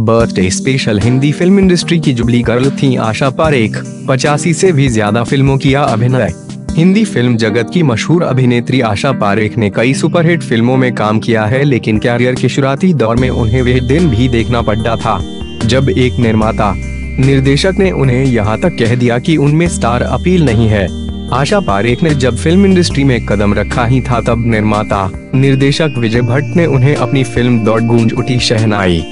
Birthday special Hindi film industry की jubilee girl थी आशा पारेख। पचासी से भी ज़्यादा फ़िल्मों किया अभिनय। हिंदी फ़िल्म जगत की मशहूर अभिनेत्री आशा पारेख ने कई सुपरहिट फ़िल्मों में काम किया है, लेकिन कैरियर के शुरुआती दौर में उन्हें वह दिन भी देखना पड़ता था। जब एक निर्माता, निर्देशक ने उन्हें यहाँ तक कह दिया कि उनमें स्टार अपील नहीं है। आशा पारेख ने जब फ़िल्म इंडस्ट्री में कदम रखा ही था, तब निर्माता, निर्देशक विजय भट्ट ने उन्हें अपनी फ़िल्म दौड़ गूंज उठी शहनाई।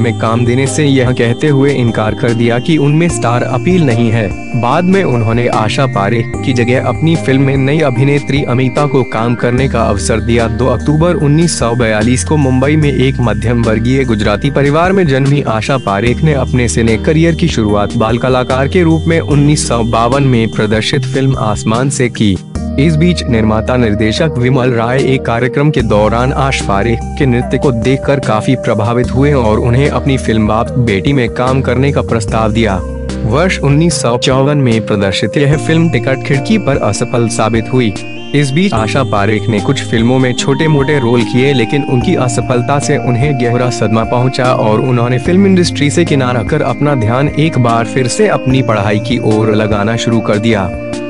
में काम देने से यह कहते हुए इनकार कर दिया कि उनमें स्टार अपील नहीं है। बाद में उन्होंने आशा पारेख की जगह अपनी फ़िल्म में नई अभिनेत्री अमिता को काम करने का अवसर दिया। 2 अक्टूबर 1942 को मुंबई में एक मध्यम वर्गीय गुजराती परिवार में जन्मी आशा पारेख ने अपने सिने करियर की शुरुआत बाल कलाकार के रूप में उन्नीस सौ बावन में प्रदर्शित फ़िल्म आसमान से की। इस बीच निर्माता निर्देशक विमल राय एक कार्यक्रम के दौरान आश पारे के नृत्य को देखकर काफ़ी प्रभावित हुए और उन्हें अपनी फ़िल्म बाप बेटी में काम करने का प्रस्ताव दिया। वर्ष उन्नीस सौ चौवन में प्रदर्शित यह फ़िल्म टिकट खिड़की पर असफल साबित हुई। इस बीच आशा पारेख ने कुछ फ़िल्मों में छोटे मोटे रोल किए, लेकिन उनकी असफलता से उन्हें गहरा सदमा पहुँचा और उन्होंने फ़िल्म इंडस्ट्री से किनारा कर अपना ध्यान एक बार फिर से अपनी पढ़ाई की ओर लगाना शुरू कर दिया।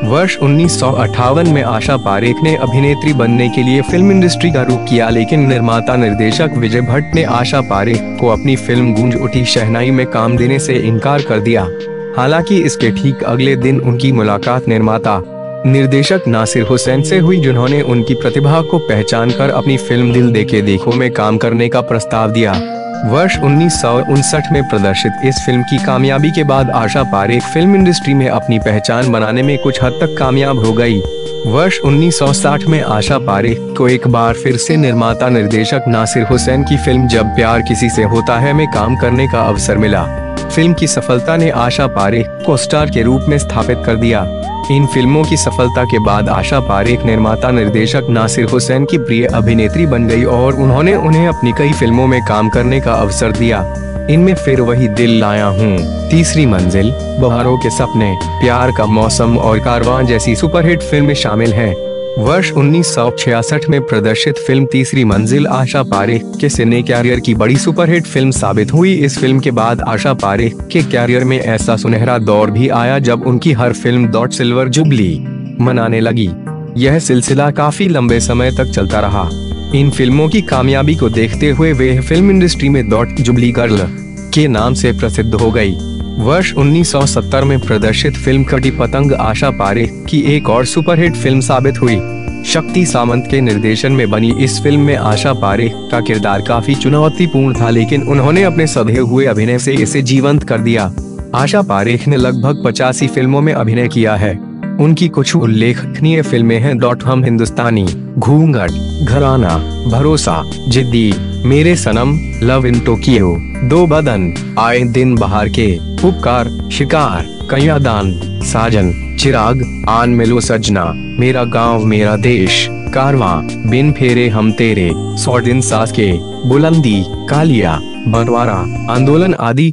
वर्ष उन्नीस सौ अठावन में आशा पारेख ने अभिनेत्री बनने के लिए फ़िल्म इंडस्ट्री का रुख किया, लेकिन निर्माता निर्देशक विजय भट्ट ने आशा पारेख को अपनी फ़िल्म गूंज उठी, शहनाई में काम देने से इनकार कर दिया। हालाँकि इसके ठीक अगले दिन उनकी मुलाकात निर्माता निर्देशक नासिर हुसैन से हुई जिन्होंने उनकी प्रतिभा को पहचान कर अपनी फ़िल्म दिल देखे देखो में काम करने का प्रस्ताव दिया वर्ष उन्नीस सौ उनसठ में प्रदर्शित इस फ़िल्म की कामयाबी के बाद आशा पारेख फ़िल्म इंडस्ट्री में अपनी पहचान बनाने में कुछ हद तक कामयाब हो गई। वर्ष 1960 में आशा पारेख को एक बार फिर से निर्माता निर्देशक नासिर हुसैन की फ़िल्म जब प्यार किसी से होता है में काम करने का अवसर मिला फ़िल्म की सफलता ने आशा पारेख को स्टार के रूप में स्थापित कर दिया। इन फ़िल्मों की सफलता के बाद आशा पारेख निर्माता निर्देशक नासिर हुसैन की प्रिय अभिनेत्री बन गई और उन्होंने उन्हें अपनी कई फ़िल्मों में काम करने का अवसर दिया। इनमें फिर वही दिल लाया हूँ। तीसरी मंजिल, बहारों के सपने, प्यार का मौसम और कारवां जैसी सुपरहिट फ़िल्में शामिल हैं। वर्ष 1966 में प्रदर्शित फ़िल्म तीसरी मंजिल आशा पारेख के सिने कैरियर की बड़ी सुपरहिट फ़िल्म साबित हुई। इस फ़िल्म के बाद आशा पारेख के कैरियर में ऐसा सुनहरा दौर भी आया जब उनकी हर फ़िल्म डॉट सिल्वर जुबली मनाने लगी। यह सिलसिला काफ़ी लंबे समय तक चलता रहा। इन फ़िल्मों की कामयाबी को देखते हुए वे फ़िल्म इंडस्ट्री में डॉट जुबली गर्ल के नाम से प्रसिद्ध हो गई। वर्ष 1970 में प्रदर्शित फ़िल्म कटी पतंग आशा पारे की एक और सुपरहिट फ़िल्म साबित हुई। शक्ति सामंत के निर्देशन में बनी इस फ़िल्म में आशा पारे का किरदार काफ़ी चुनौतीपूर्ण था, लेकिन उन्होंने अपने सधे हुए अभिनय से इसे जीवंत कर दिया। आशा पारेख ने लगभग पचासी फ़िल्मों में अभिनय किया है। उनकी कुछ उल्लेखनीय फ़िल्में हैं। डॉट हम हिंदुस्तानी, घूंघट, घराना, भरोसा, जिद्दी, मेरे सनम, लव इन टोकियो, दो बदन, आए दिन बाहर के, उपकार, शिकार, कयादान, साजन, चिराग, आन मिलो सजना, मेरा गाँव, मेरा देश, कारवा, बिन फेरे हम तेरे, सौ दिन सास के, बुलंदी, कालिया, बंटवारा, आंदोलन आदि।